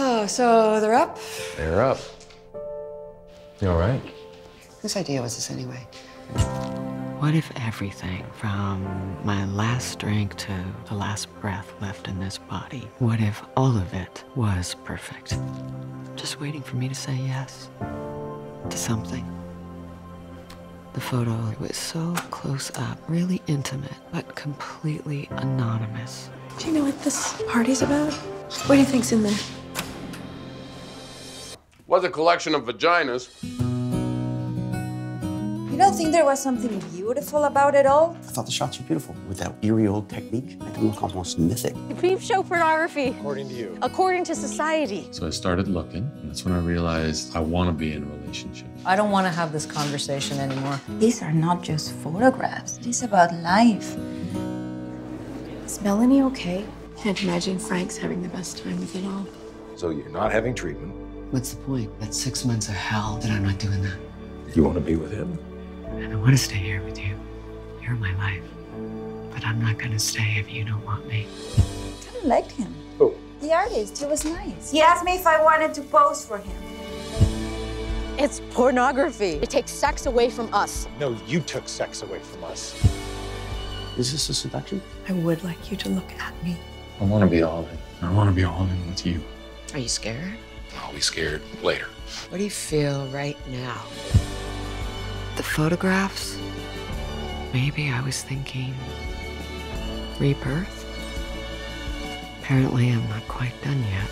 Oh, so they're up? They're up. You all right? Whose idea was this anyway? What if everything from my last drink to the last breath left in this body, what if all of it was perfect? Just waiting for me to say yes to something. The photo—it was so close up, really intimate, but completely anonymous. Do you know what this party's about? What do you think's in there? Was a collection of vaginas. You don't think there was something beautiful about it all? I thought the shots were beautiful. With that eerie old technique, made them look almost mythic. Creep show pornography. According to you. According to society. So I started looking, and that's when I realized I want to be in a relationship. I don't want to have this conversation anymore. These are not just photographs. It is about life. Is Melanie okay? Can't imagine Frank's having the best time with it all. So you're not having treatment. What's the point? That's six months of hell that I'm not doing that. You want to be with him? And I want to stay here with you. You're my life. But I'm not going to stay if you don't want me. I kind of liked him. Who? The artist. He was nice. He asked me if I wanted to pose for him. It's pornography. It takes sex away from us. No, you took sex away from us. Is this a seduction? I would like you to look at me. I want to be all in. I want to be all in with you. Are you scared? I'll be scared later. What do you feel right now? The photographs? Maybe I was thinking rebirth? Apparently, I'm not quite done yet.